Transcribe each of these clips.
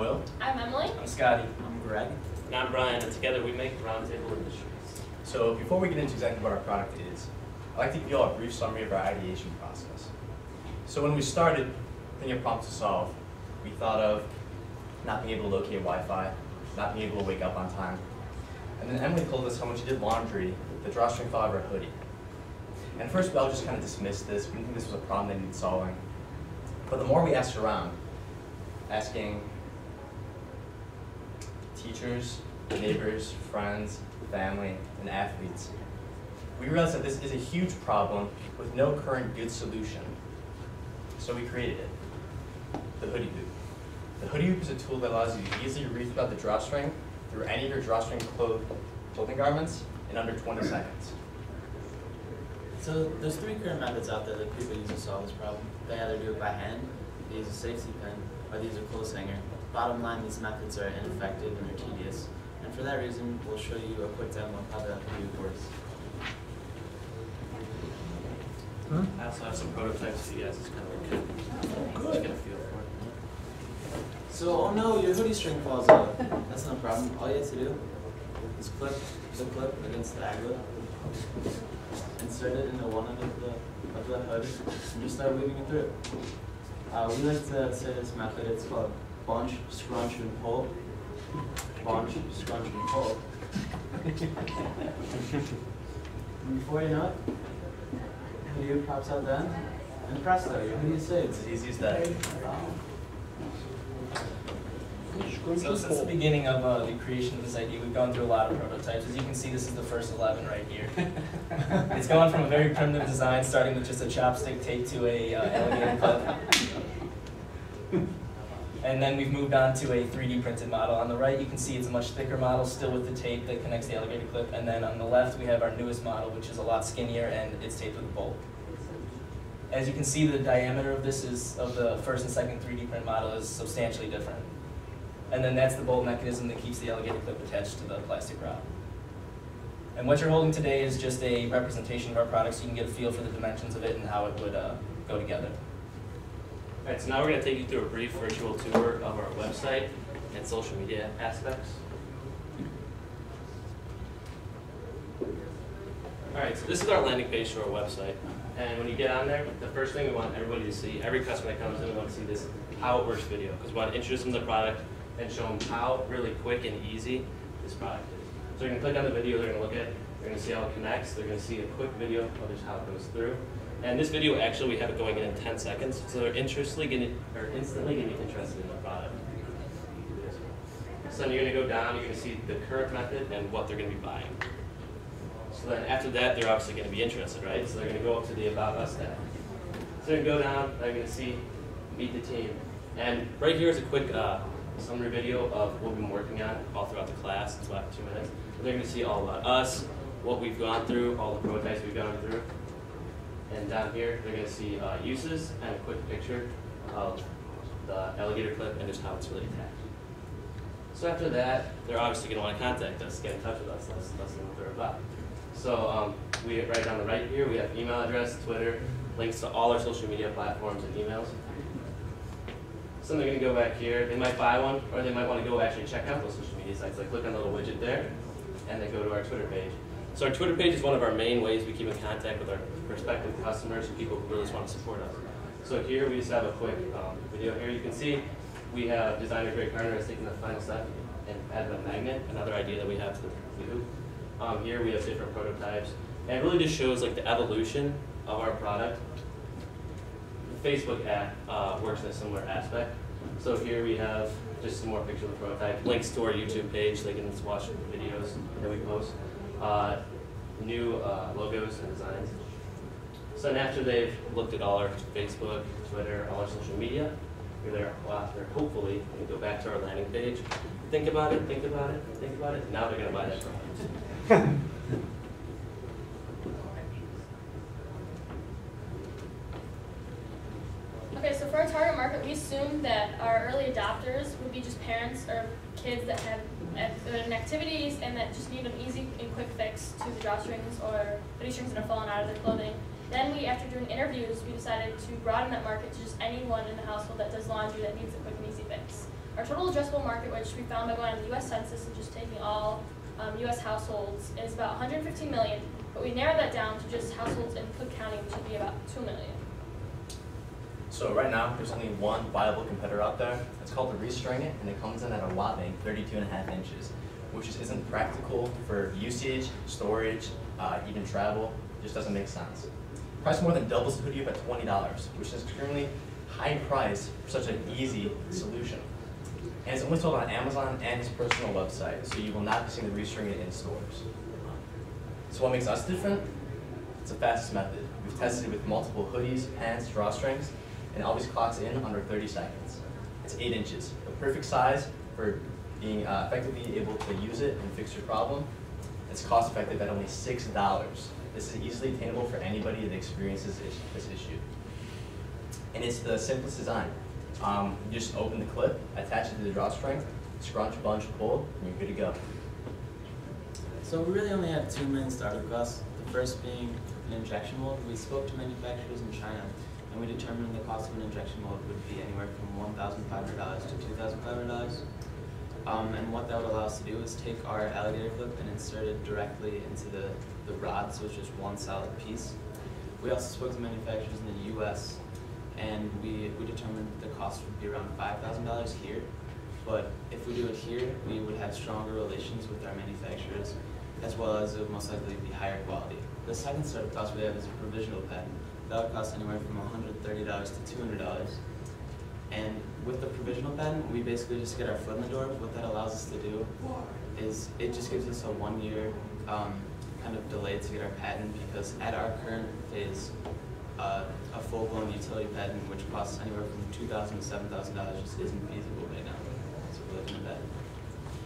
Will. I'm Emily. I'm Scotty. I'm Greg. And I'm Brian, and together we make Roundtable Industries. So before we get into exactly what our product is, I'd like to give you all a brief summary of our ideation process. So when we started thinking of problems to solve, we thought of not being able to locate Wi-Fi, not being able to wake up on time. And then Emily told us how when she did laundry, the drawstring fell out of her hoodie. And at first we all just kind of dismissed this, we didn't think this was a problem that needed solving. But the more we asked around, asking teachers, neighbors, friends, family, and athletes, we realized that this is a huge problem with no current good solution. So we created it, the hoodie hoop. The hoodie hoop is a tool that allows you to easily read throughout the drawstring through any of your drawstring clothing garments in under 20 seconds. So there's three current methods out there that people use to solve this problem. They either do it by hand, they use a safety pin, or these use a clothes hanger. Bottom line, these methods are ineffective and they're tedious. And for that reason, we'll show you a quick demo of how the hoodie hoop works. I also have some prototypes for you guys. It's kind of like good. Just get a feel for it. So, oh no, your hoodie string falls out. That's no problem. All you have to do is clip the clip against the aglet, insert it into one end of the, of the hood, and just start weaving it through. Uh, we like to say this method, it's called bunch, scrunch, and pull. Bunch, scrunch, and pull. and before you know it, the hoodie pops out then, and presto, your hoodie is saved. It's as easy as that. So since the beginning of uh, the creation of this idea, we've gone through a lot of prototypes. As you can see, this is the first 11 right here. it's gone from a very primitive design, starting with just a chopstick taped to a uh, clip. And then we've moved on to a 3D printed model. On the right, you can see it's a much thicker model, still with the tape that connects the alligator clip. And then on the left, we have our newest model, which is a lot skinnier and it's taped with a bolt. As you can see, the diameter of this is of the first and second 3D print model is substantially different. And then that's the bolt mechanism that keeps the alligator clip attached to the plastic rod. And what you're holding today is just a representation of our product so you can get a feel for the dimensions of it and how it would uh, go together. All right, so now we're going to take you through a brief virtual tour of our website and social media aspects. All right, so this is our landing page to our website. And when you get on there, the first thing we want everybody to see, every customer that comes in, we want to see this how it works video because we want to introduce them to the product and show them how really quick and easy this product is. So they're going to click on the video, they're going to look at it, they're going to see how it connects, they're going to see a quick video of just how it goes through. And this video, actually, we have it going in in 10 seconds, so they're instantly getting, or instantly getting interested in the product. So then you're going to go down, you're going to see the current method and what they're going to be buying. So then after that, they're obviously going to be interested, right? So they're going to go up to the About Us tab. So they're going to go down, they're going to see Meet the Team. And right here is a quick uh, summary video of what we've been working on all throughout the class. It's about two minutes. And they're going to see all about us, what we've gone through, all the prototypes we've gone through. And down here, they're going to see uh, uses and a quick picture of the alligator clip and just how it's really attached. So after that, they're obviously going to want to contact us, get in touch with us. let us know what they're about. So um, we right down the right here, we have email address, Twitter, links to all our social media platforms and emails. So they're going to go back here. They might buy one, or they might want to go actually check out those social media sites. Like click on the little widget there, and then go to our Twitter page. So our Twitter page is one of our main ways we keep in contact with our prospective customers and people who really want to support us. So here we just have a quick um, video here. You can see we have designer Greg Garner has taken the final step and added a magnet, another idea that we have to hoop. Um, here we have different prototypes, and it really just shows like the evolution of our product. The Facebook app uh, works in a similar aspect. So here we have just some more pictures of the prototype, links to our YouTube page, they can just watch the videos that we post, uh, new uh, logos and designs. So then after they've looked at all our Facebook, Twitter, all our social media, you're there, after hopefully, they go back to our landing page, think about it, think about it, think about it, now they're gonna buy that product. Okay, so for our target market, we assumed that our early adopters would be just parents or kids that have activities and that just need an easy and quick fix to the drawstrings or hoodie strings that are falling out of their clothing. Then we, after doing interviews, we decided to broaden that market to just anyone in the household that does laundry that needs a quick and easy fix. Our total addressable market, which we found by going on the U.S. Census and just taking all um, U.S. households, is about 115 million. But we narrowed that down to just households in Cook County, which would be about 2 million. So right now, there's only one viable competitor out there. It's called the Restring It, and it comes in at a whopping 32 and a half inches, which just isn't practical for usage, storage, uh, even travel. It just doesn't make sense. Price more than doubles the hoodie at $20, which is extremely high price for such an easy solution. And it's only sold on Amazon and his personal website, so you will not be seeing the Restring It in stores. So what makes us different? It's the fastest method. We've tested it with multiple hoodies, pants, drawstrings, and always clocks in under 30 seconds. It's 8 inches, the perfect size for being uh, effectively able to use it and fix your problem. It's cost effective at only $6. This is easily attainable for anybody that experiences this issue. And it's the simplest design. Um, you just open the clip, attach it to the drawstring, scrunch, bunch, pull, and you're good to go. So we really only have two main startup costs. The first being an injection mold. We spoke to manufacturers in China, and we determined the cost of an injection mold would be anywhere from $1,500 to $2,500. Um, and what that would allow us to do is take our alligator clip and insert it directly into the, the rod, so it's just one solid piece. We also spoke to manufacturers in the U.S. and we, we determined the cost would be around five thousand dollars here. But if we do it here, we would have stronger relations with our manufacturers, as well as it would most likely be higher quality. The second sort of cost we have is a provisional patent. That would cost anywhere from $130 to $200. And with the provisional patent, we basically just get our foot in the door. What that allows us to do is it just gives us a one-year um, kind of delay to get our patent because at our current phase, uh, a full-blown utility patent, which costs anywhere from 2,000 to $7,000, just isn't feasible right now. So we're looking at that.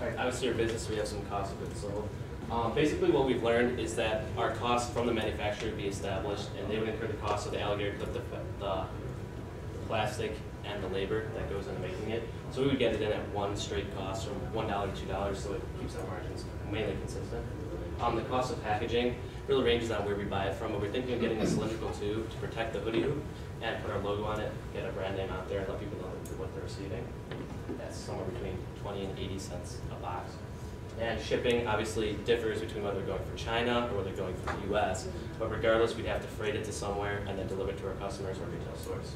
All right, obviously your business, we have some cost of goods sold. Um, basically what we've learned is that our costs from the manufacturer would be established and they would incur the cost of the alligator clip, the, the plastic and the labor that goes into making it. So we would get it in at one straight cost from one dollar to two dollars, so it keeps our margins mainly consistent. Um, the cost of packaging really ranges on where we buy it from, but we're thinking of getting a cylindrical tube to protect the hoodie hoop and put our logo on it, get a brand name out there and let people know what they're receiving. That's somewhere between twenty and eighty cents a box. And shipping obviously differs between whether we're going for China or whether we're going for the US. But regardless, we'd have to freight it to somewhere and then deliver it to our customers or retail stores.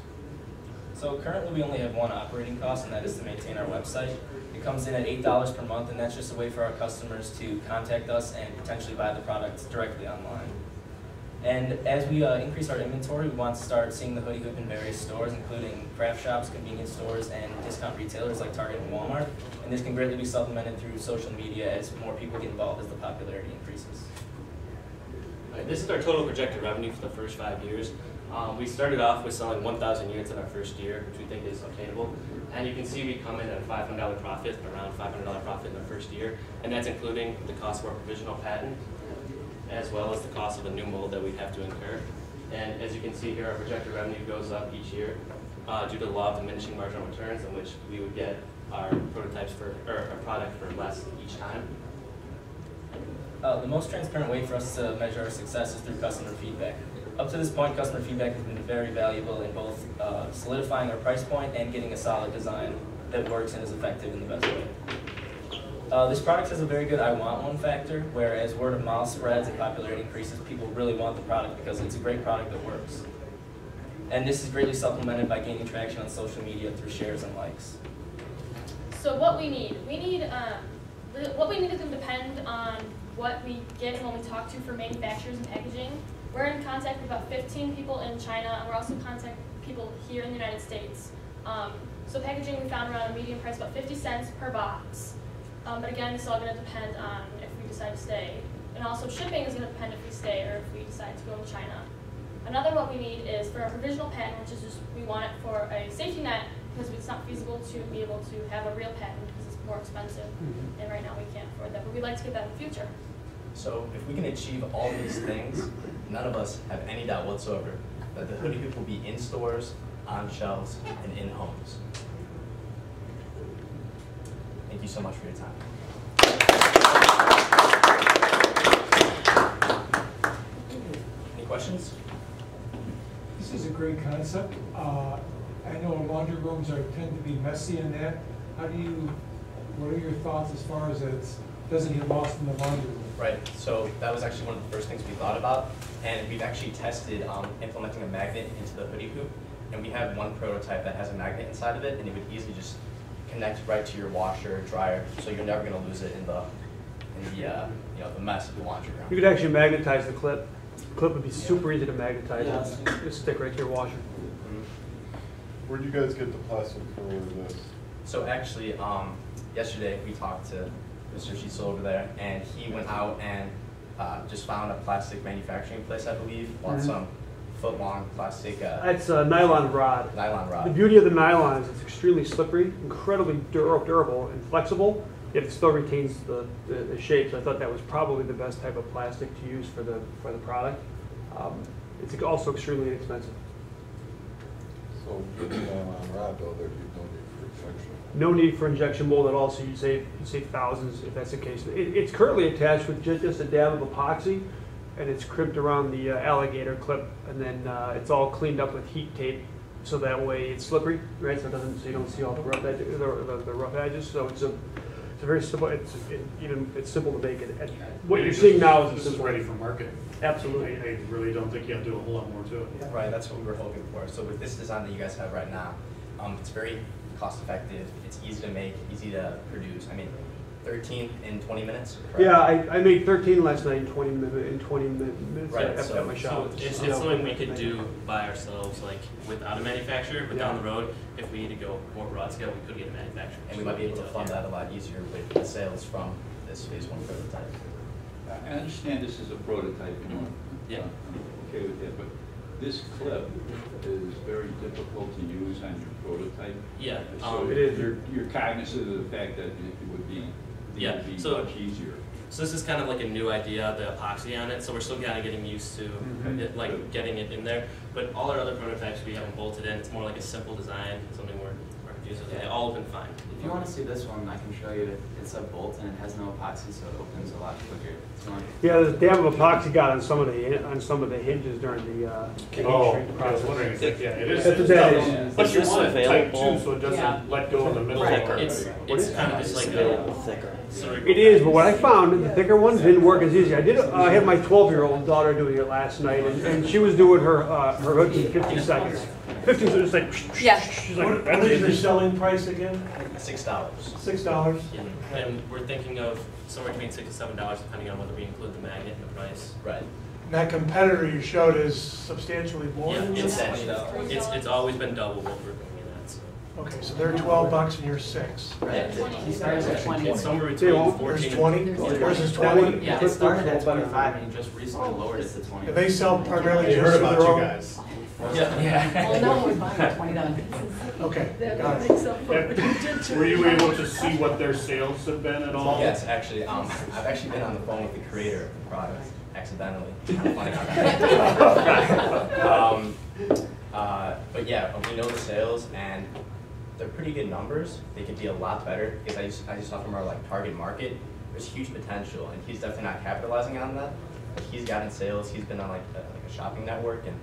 So currently, we only have one operating cost, and that is to maintain our website. It comes in at eight dollars per month, and that's just a way for our customers to contact us and potentially buy the products directly online. And as we uh, increase our inventory, we want to start seeing the hoodie hoop in various stores, including craft shops, convenience stores, and discount retailers like Target and Walmart. And this can greatly be supplemented through social media as more people get involved as the popularity increases. All right, this is our total projected revenue for the first five years. Um, we started off with selling 1,000 units in our first year, which we think is obtainable. And you can see we come in at a $500 profit, around $500 profit in the first year, and that's including the cost of our provisional patent, as well as the cost of a new mold that we'd have to incur. And as you can see here, our projected revenue goes up each year uh, due to the law of diminishing marginal returns, in which we would get our prototypes for, or our product for less each time. Uh, the most transparent way for us to measure our success is through customer feedback. Up to this point, customer feedback has been very valuable in both uh, solidifying our price point and getting a solid design that works and is effective in the best way. Uh, this product has a very good I want one factor, where as word of mouth spreads and popularity increases, people really want the product because it's a great product that works. And this is greatly supplemented by gaining traction on social media through shares and likes. So what we need, we need, um, what we need is going to depend on what we get when we talk to for manufacturers and packaging. We're in contact with about 15 people in China, and we're also contacting people here in the United States. Um, so packaging we found around a medium price, about 50 cents per box. Um, but again, this is all going to depend on if we decide to stay. And also shipping is going to depend if we stay or if we decide to go to China. Another what we need is for a provisional patent, which is just, we want it for a safety net because it's not feasible to be able to have a real patent because it's more expensive. And right now we can't afford that, but we'd like to get that in the future. So if we can achieve all these things, none of us have any doubt whatsoever that the hoodie hoop will be in stores, on shelves, and in homes. Thank you so much for your time. Any questions? This is a great concept. Uh, I know laundry rooms are, tend to be messy in that. how do you, what are your thoughts as far as it doesn't get lost in the laundry room? Right, so that was actually one of the first things we thought about, and we've actually tested um, implementing a magnet into the hoodie hoop, and we have one prototype that has a magnet inside of it, and it would easily just connect right to your washer, dryer, so you're never gonna lose it in the, in the, uh, you know, the mess of the laundry room. You could actually magnetize the clip. The Clip would be super easy to magnetize. Yeah. It's- Just stick right to your washer. Mhm. Where'd you guys get the plastic for this? So actually, um, yesterday we talked to Mr. Sheetsel over there, and he went out and uh, just found a plastic manufacturing place, I believe, bought Mhm. some foot-long plastic uh, It's a nylon rod. nylon rod. The beauty of the nylon is it's extremely slippery, incredibly dur- durable and flexible, yet it still retains the, the, the shape. So I thought that was probably the best type of plastic to use for the, for the product. Um, It's also extremely inexpensive. So with the nylon rod though, there'd be no need for injection. No need for injection mold at all, so you save, you save thousands if that's the case. It, it's currently attached with just, just a dab of epoxy, and it's crimped around the uh, alligator clip, and then, uh, it's all cleaned up with heat tape, so that way it's slippery, right, so it doesn't, so you don't see all the rough edges, the, the, the rough edges, so it's a, it's a very simple, it's, it, even, it's simple to make it. And What you're seeing now is a This is ready for market. Absolutely. I really don't think you have to do a whole lot more to it. Right, that's what we were hoping for. So with this design that you guys have right now, um, it's very cost effective, it's easy to make, easy to produce. I mean, thirteen in twenty minutes? correct? Yeah, I, I made thirteen last night in twenty min, in twenty min- minutes Right, at, so- at my shop. So it's, So- it's something we could do by ourselves, like without a manufacturer, but down the road, if we need to go more broad scale, we could get a manufacturer. And we might be able to fund that a lot easier with the sales from this phase one prototype. I understand this is a prototype, you know, Yeah. I'm okay with that, but this clip is very difficult to use on your prototype. Yeah, So um, It is. you're, you're cognizant of the fact that it would be, it Yeah, would be so- much easier. So this is kind of like a new idea, the epoxy on it, so we're still kind of getting used to Mhm. it, like getting it in there. But all our other prototypes, we haven't bolted in, it's more like a simple design, something we're, we're using, they all have been fine. If you wanna see this one, I can show you, it's a bolt and it has no epoxy, so it opens a lot quicker. If you want- Yeah, there's a dab of epoxy got on some of the, on some of the hinges during the, uh, heat Oh, shrink I was process. wondering, if it- yeah, it is. That's what it's that is. But you this want it type available? two, so it Yeah. doesn't let go in the middle. Right, it's, it's kind of just like a little thicker. cerebral. It is, but what I found, the thicker ones didn't work as easy. I did, uh, I had my twelve-year-old daughter doing it last night, and, and she was doing her, uh, her hook in fifty seconds. Fifty, seconds, it's like, Yeah. she's What like, what is the selling price again? Six dollars. Six dollars? Yeah, And we're thinking of somewhere between six to seven dollars, depending on whether we include the magnet in the price. Right. That competitor you showed is substantially more Yeah, than it's, that? it's, it's always been double what we're doing in that, so. Okay, so they're twelve bucks and you're six. Right, he started at twenty. It's somewhere between There's fourteen. twenty, oh, yours is twenty? Yeah, it started at twenty-five and he just recently oh. lowered it to twenty. And they sell primarily You just heard for about their you own? guys. Yeah, yeah. Well, no one would buy a twenty dollar. Okay, got it. Yeah. Were you able to see what their sales have been at all? Yes, actually, um, I've actually been on the phone with the creator of the product accidentally. Kind of funny how that- um, uh, but yeah, we know the sales and they're pretty good numbers. They could be a lot better because I just, I just saw from our like target market, there's huge potential and he's definitely not capitalizing on that. But he's gotten sales, he's been on like a, like a shopping network and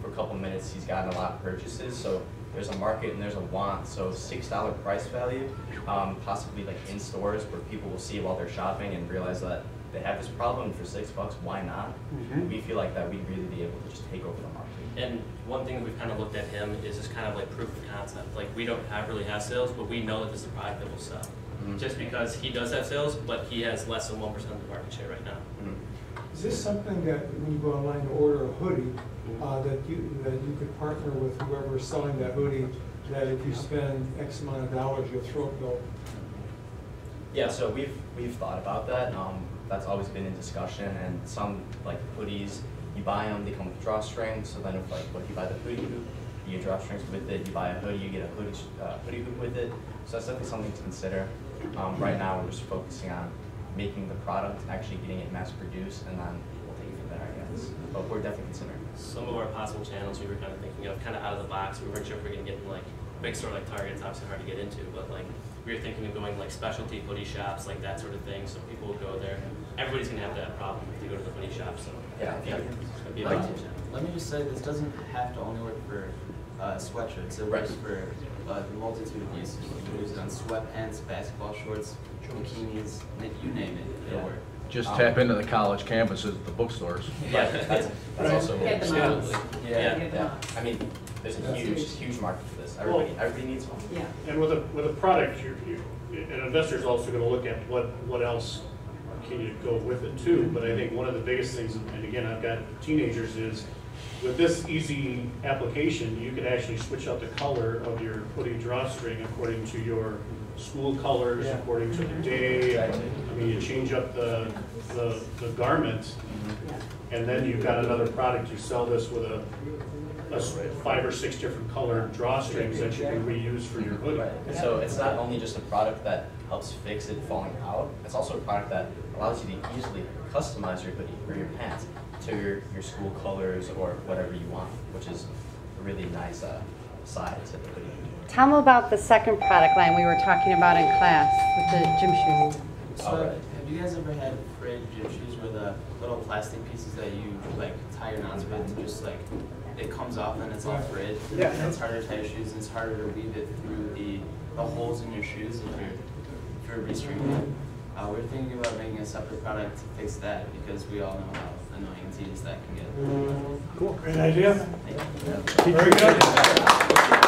for a couple minutes, he's gotten a lot of purchases, so there's a market and there's a want, so six dollar price value, um, possibly like in stores where people will see while they're shopping and realize that they have this problem for six bucks, why not? Mhm. We feel like that we'd really be able to just take over the market. And one thing that we've kind of looked at him is just kind of like proof of concept. Like, we don't have, really have sales, but we know that this is a product that will sell. Mhm. Just because he does have sales, but he has less than one percent of the market share right now. Mhm. Is this something that when you go online to order a hoodie, uh, that you, that you could partner with whoever is selling that hoodie, that if you spend X amount of dollars, your throat will Yeah, so we've, we've thought about that, um, that's always been in discussion, and some, like hoodies, you buy them, they come with drawstrings, so then if like, what if you buy the hoodie hoop, you get drawstrings with it, you buy a hoodie, you get a hoodie, uh, hoodie hoop with it, so that's definitely something to consider. Um, right now, we're just focusing on making the product, actually getting it mass produced, and then we'll take it from there, I guess, but we're definitely considering. Some of our possible channels we were kind of thinking of, kind of out of the box. We weren't sure if we were gonna get in like big store like Target. It's obviously hard to get into, but like we were thinking of going like specialty hoodie shops, like that sort of thing. So people will go there. Everybody's gonna have that problem if they go to the hoodie shop. So Yeah. yeah, it'd be a Let possible me- channel. Let me just say, this doesn't have to only work for uh, sweatshirts. It Right. works for uh, the multitude of uses. You can use it on sweatpants, basketball shorts, bikinis, n- you name it, it'll Yeah. work. Just Um, tap into the college campuses the bookstores. Yeah, that's, that's also. Get the models. Yeah, Get yeah. I mean, there's a huge, huge market for this. Everybody, everybody needs one. Yeah. And with a, with a product, you, you, an investor's also gonna look at what, what else can you go with it too. But I think one of the biggest things, and again, I've got teenagers, is with this easy application, you could actually switch out the color of your hoodie drawstring according to your school colors, Yeah. according to the mhm. day. I mean, you change up the, the, the garment, and then you've got another product, you sell this with a five or six different colored drawstrings that you can reuse for your hoodie. Right. So it's not only just a product that helps fix it falling out, it's also a product that allows you to easily customize your hoodie or your pants to your, your school colors or whatever you want, which is a really nice uh, side to the hoodie. Tell them about the second product line we were talking about in class with the gym shoes. So Alright. have you guys ever had frayed gym shoes where the little plastic pieces that you like tie your knots with just like it comes off and it's all frayed? Yeah. And it's harder to tie your shoes and it's harder to weave it through the, the holes in your shoes if you're if you're restringing. Uh, we're thinking about making a separate product to fix that because we all know how annoying tedious that can get. Mm, cool. Great idea. Very good.